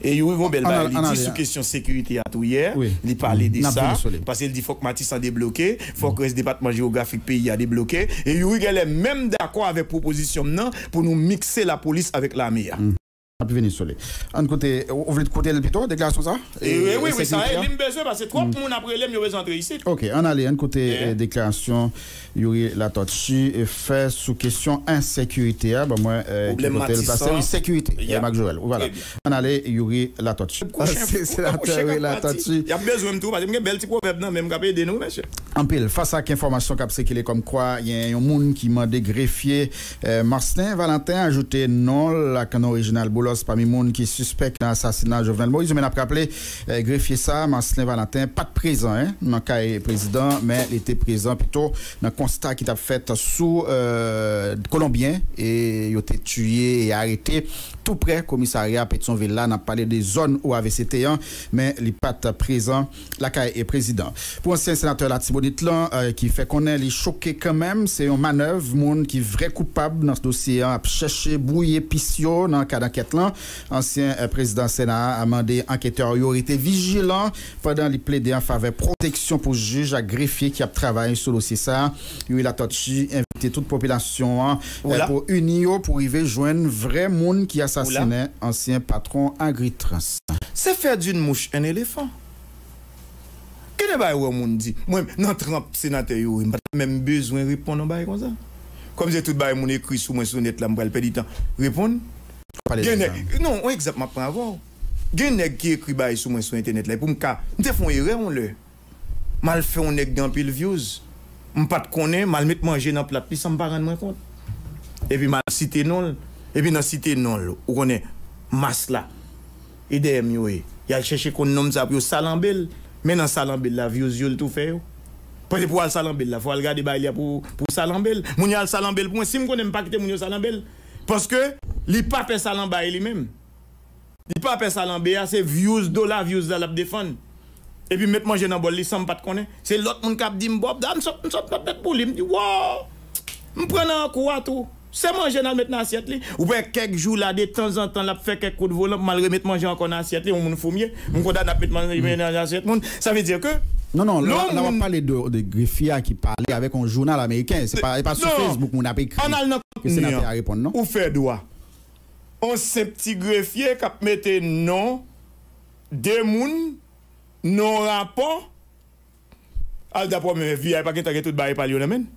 Et Yuri Gombel, al- il dit sous question sécurité à tout hier, Oui. il parlait de ça, parce qu'il dit faut que Matisse s'en débloqué, faut que le département géographique pays a débloqué, et Yuri est même d'accord avec proposition non pour nous mixer la police avec l'armée. On peut venir les. En côté, vous voulez côté le plutôt, déclaration ça? Et, oui, oui, oui, ça sécurité, est, me besoin parce que trop de monde après l'aime, il veut entrer ici. Ok, on allait, un côté euh, déclaration, Yuri Latotchi fait sous question insécurité. Bah, moi, Problème côté le Matissan. passé, oui, sécurité. Yeah. Marc Joël. Voilà. On allait, Yuri Latotchi. Ah, c'est- la Yuri Latotchi. Il y a besoin de tout, parce que j'ai un bel petit proverbe, même capé de nous, monsieur. En pile, face à l'information qu'a est comme quoi il y a un monde qui m'a greffier euh, Marcelin Valentin a ajouté non la canon original Parmi monde qui suspecte l'assassinat de Jovenel Moïse. Mais après rappelé euh, greffier ça, Marcelin Valentin pas de présent hein, dans le cas président, mais il était présent plutôt dans le constat qui t'a fait sous euh, Colombien et il a été tué et arrêté tout près commissariat Pétionville là, on a parlé des zones où avait été un, mais il n'est pas présent la CAI est président. Pour ancien sénateur la Thibonite là, euh, qui fait qu'on est les choqué quand même, c'est une manœuvre, monde qui est vrai coupable dans ce dossier, hein, a cherché brouiller Ancien euh, président Sénat a demandé enquêteurs y aurait été vigilants pendant les plaider en faveur protection pour juge à greffier qui a travaillé sur le dossier ça. Il a touché invité toute population hein, euh, pour unir pour arriver joindre vrai monde qui assassinait ancien patron Agritrans. C'est faire d'une mouche un éléphant. Quel est le monde dit? Moi, dans 30 sénateurs, je n'ai pas même besoin de répondre comme ça. Comme c'est tout le monde écrit sur mon net, là, je vais perdre du temps. Répondre? Non, exactement pas avant. Gen nèg qui écrit bail sur moi sur internet là pour me ka. M'te font erreur on le. Mal fait on nèg dans pile views. M pas de connaît, mal mettre manger dans plat, puis ça me pas rendre compte. Et puis mal cité non. Et puis dans cité non, ou connaît masse là. Et derrière yo, il y a chercher qu'on nomme ça pour salambel. Mais dans salambel la views yo tout fait. Parce que pour salambel là, faut regarder bail pour pour salambel. Moun y a le salambel pour moi si me connais pas quitter moun salambel parce que li pas fait salambel lui-même. Li pas fait salambel, c'est views dollar views là la défendre. Et puis mettre manger dans bol li te connaître. C'est l'autre monde qui a dit m'bob, dame sort sort pas tête pour lui, me dit wow. Me prend un coup à tout. C'est manger dans mettre dans assiette li. Ou bien quelques jours là de temps en temps là faire quelques coups de volant mal remettre manger encore dans assiette li, on moun fumier. On condamne à mettre manger dans assiette moun. Ça veut dire que Non, non, là, on va parler de, de greffier qui parlait avec un journal américain. C'est pas, pas sur. Facebook, on a écrit. Que c'est à répondre, non? Ou fait droit. on se pti grefye kap mette non demoun non rapor. Al da pou mè vi ay pa gen ta gen tout baye pal yo nan men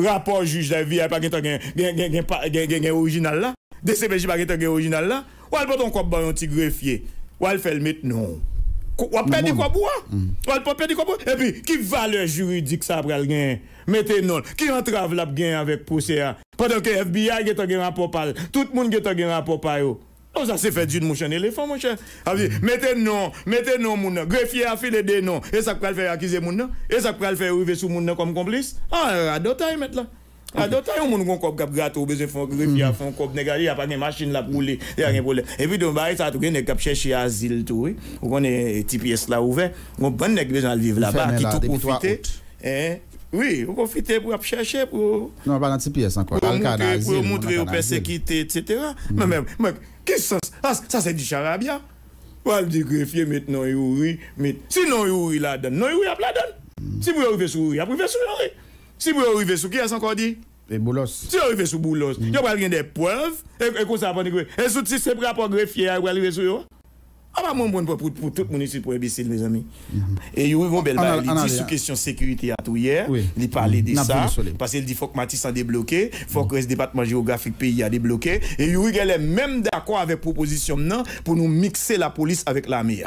rapor juj da vi ay pa gen ta gen gen gen gen gen orijinal la. DCPJ pa gen ta gen orijinal la. Wal poton kop bayon ti grefye. Wal fel met non. Wap pedi non. kwa bou an wal pedi kwa bou? E an epi ki vale juridik sa pral gen? Mettez non. Qui entrave la gain avec a? Pendant que FBI get un rapport par tout le monde get un rapport par. Oh, ça c'est fait d'une mouche un éléphant, mon cher. Ah mettez non, mettez non, mon. Greffier a fait des noms. Et ça peut le faire accuser mon nom. Et ça peut le faire arriver sous mon nom comme complice? Ah, à d'autres temps, mettre là. À d'autres temps, on a un cop cap gâteau, besoin de faire greffier, à faire cop négatif, il n'y a pas de machine là pour rouler. Il n'y a rien problème. Et puis, donc, bah, ça, tout le monde cap chercher asile, tout, oui. On connaît TPS là ouvert. On prend les besoin de vivre là-bas, Fermé qui là, tout depuis Oui, on profiter pour chercher, pour Non, pas dans cette pièce encore. pour montrer, pour montrer aux persécutés, etc. Mais même, mais, qu'est-ce que ça, c'est du charabia. On va dire greffier maintenant, Youri, mais sinon Youri là-dedans, non Youri a là-dedans. Si vous arrivez sur Youri, après vous sur Youri. Si vous arrivez sur qui a encore dit? Et Boulos. Si vous arrivez sur Boulos, il y a pas des preuves, et, et comme ça, et sous si c'est rapport greffier, vous arrivez sur Youri. Ah bah moi, moi, pour, pour, pour tout le monde ici, pour imbécile, mes amis. Et Youri Gombel, On a- bah, il dit sous question sécurité à tout hier, il parlait de ça, pas de soleil. parce qu'il dit faut que Matisse a débloqué, faut que le département géographique pays a débloqué, et Youri Gel est même d'accord avec proposition non pour nous mixer la police avec l'armée.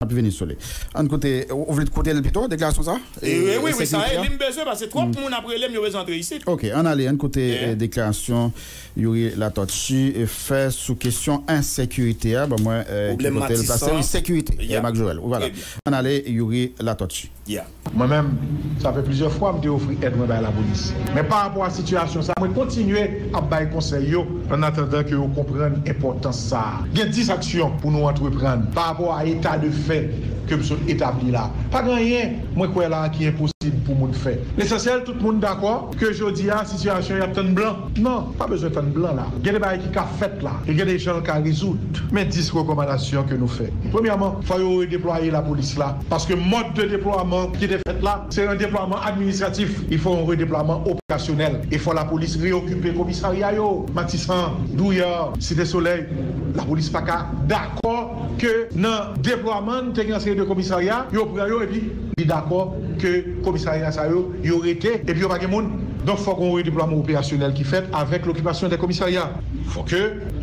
On peut venir sur les. En côté, vous voulez côté le plutôt, déclaration ça? Et oui, oui, oui, il me besoin parce que trop monde après l'aime, il veut entrer ici. Ok, on allait, un côté Yeah. euh, déclaration, Yuri Latotchi et fait sous question insécurité. Ah, bah, moi, euh, qui Problème côté le passé, Matissan. oui, Joël. Voilà. Très bien. On allait, Yuri Latotchi. Moi-même, ça fait plusieurs fois que je offert aide à la police. Mais par rapport à la situation, ça, moi continuer à bailler conseil en attendant que vous compreniez l'importance ça. Il y a 10 actions pour nous entreprendre par rapport à l'état de fait que nous sommes établis là. Pa ganyen mwen kwe la ki imposib pou moun fè. L'esensel tout moun d'akwa ke jodi a situasyon yap ten blan. Nan, pa bezwen ten blan la. Gede ba ekik a fèt la. E gede chan ka rizout. Men dis rekomanasyon ke nou fè. Premiyaman, fwa yo redeploye la polis la. Paske mod de deployman ki de fèt la, se yon deployman administratif. Il fò yon redeployman operasyonel. E fò la polis reokupè komisarya yo. Matisan, Douya, Site Soleil. La polis pa ka d'akwa ke nan deployman te gen seri de komisarya yo preyo yo, epi li d'akor ke komisaryen sa yo, yo rete, epi yo bagay moun. Don fòk yon redeploman operasyonel ki fèt avèk l'okupasyon de komisaryen. Fòk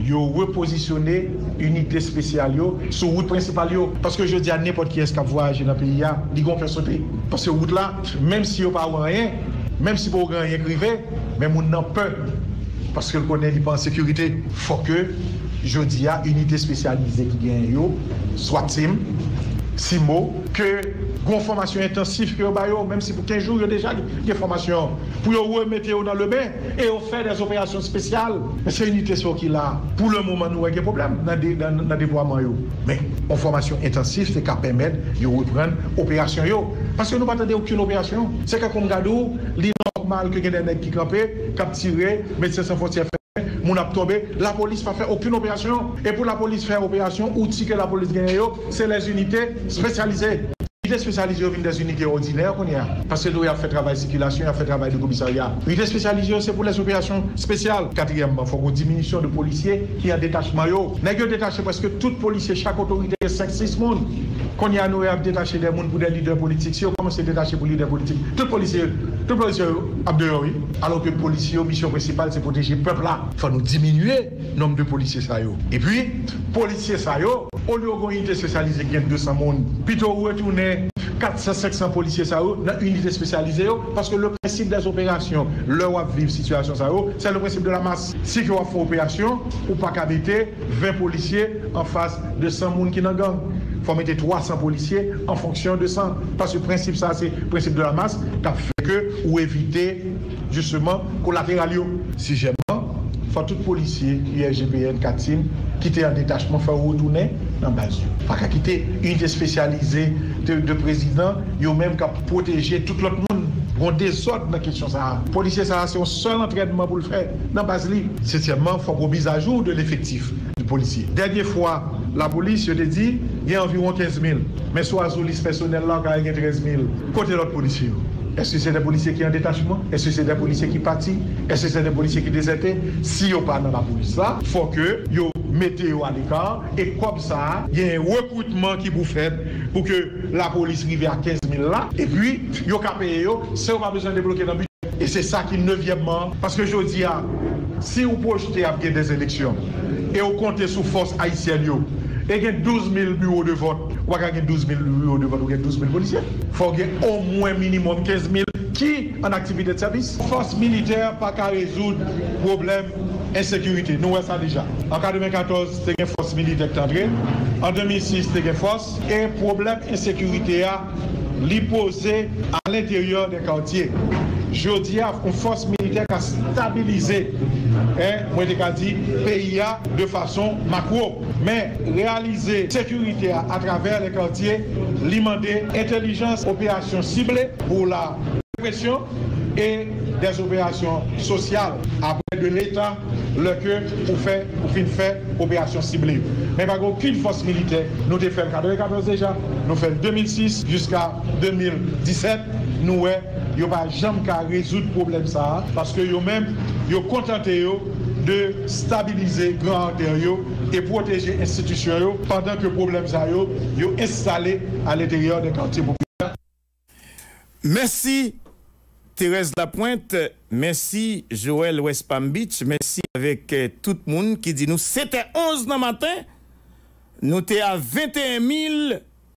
yo reposisyonè unitè spesyal yo sou route prinsipal yo. Paske je di an nepot ki eskap voyaje nan peyi ya, li gon fè sote. Paske route la, mèm si yo pa ou an rien, mèm si pou ou an rien krive, mèm moun nan pè. Paske l konen li pa an sekurite. Fòk yo, je di ya, unitè spesyalize ki gen yo, swat tim, si mo, ke goun formasyon intensif ki yo bayo, menm si pou 15 jou yo deja gen formasyon, pou yo wè metè yo nan le ben, e yo fè des operasyon spesyal, se unitè so ki la, pou le mouman nou wè gen problem nan devouaman yo. Men, goun formasyon intensif se ka pèmèd yo wè pren operasyon yo, paske nou patade okoun operasyon, se ka kon gado, li normal ke gen den ek ki kampè, kap tire, medse san fòsye fè. La police va faire aucune opération. Et pour la police faire opération, outil que la police gagne, c'est les unités spécialisées. L'unité spécialisée vient des unités ordinaires qu'on a. Parce que nous avons fait travail de circulation, il a fait travail de commissariat. L'unité spécialisée, c'est pour les opérations spéciales. Quatrièmement, il faut une diminution de policiers qui a détachement. Nous avons détaché presque tout policier, chaque autorité, 5-6 personnes. Quand il y a nous à e détacher des gens pour des leaders politiques, si on commence à détacher pour des leaders politiques, tout policier, tout policier a dehors, alors que policier, mission principale, c'est protéger le peuple là. Il faut nous diminuer le nombre de policiers ça Et puis, policiers ça au lieu qu'on unité spécialisée qui a 200 monde, plutôt retourner 400, 500 policiers ça dans une unité spécialisée, parce que le principe des opérations, leur à vivre situation ça c'est le principe de la masse. Si tu as fait opération, ou pas qu'habiter 20 policiers en face de 100 monde qui n'en gang. Faut mettre 300 policiers en fonction de 100. Parce que le principe, ça, c'est principe de la masse, qui fait que, ou éviter, justement, collatéral. Si j'aime, il faut tout policier, IRGPN, 4 quitter en détachement, faire retourner dans la base. Pas qu'à quitter une unité spécialisée de, de président, il même qu'à protéger tout l'autre monde. On désordre la question ça. Policier, ça, c'est un seul entraînement pour le faire dans la base. Septièmement, il faut qu'on mise à jour de l'effectif du policier. Dernière fois, la police, je te dit, il y a environ 15 000. Mais sur liste personnelle il y a 13 000. Côté l'autre policier. Est-ce que c'est des policiers qui ont en détachement? Est-ce que c'est des policiers qui partent? Est-ce que c'est des policiers qui désertent? Si ils pas dans la police là, il faut que vous mettez à l'écart et comme ça, il y a un recrutement qui vous fait pour que la police arrive à 15 000 là et puis vous payer, si on pas besoin de bloquer dans le budget. Et c'est ça qui neuvièmement, parce que je dis, si vous projetez à des élections et vous comptez sous force haïtienne, et il y a 12 000 bureaux de vote. Ou pas 12 000 bureaux de vote, ou 12 000 policiers. Il faut qu'il y ait au moins minimum 15 000 qui en activité de service. Force militaire pas qu'à résoudre le problème insécurité. Nous voyons ça déjà. En 2014, c'était une force militaire qui En 2006, c'était une force. Et problème insécurité a l'imposé à l'intérieur des quartiers. Je dis à une force militaire qui a stabilisé, hein, moi j'ai dit, pays de façon macro. Mais réaliser sécurité à, travers les quartiers, l'imandé intelligence, opération ciblée pour la répression et des opérations sociales après de l'État, le que pour faire, pour fin faire opération ciblée. Mais pas aucune force militaire, nous avons fait le 2014 déjà, nous fait 2006 jusqu'à 2017, nous pas jamais qu'à résoudre le problème ça, parce que eux même, ils contenté de stabiliser grand intérieur et protéger institutions pendant que le problème ça est installé à l'intérieur des quartiers populaires. Merci Thérèse Lapointe, merci Joël West Palm Beach, merci avec euh, tout le monde qui dit nous c'était 11 le matin, nous étions à 21 000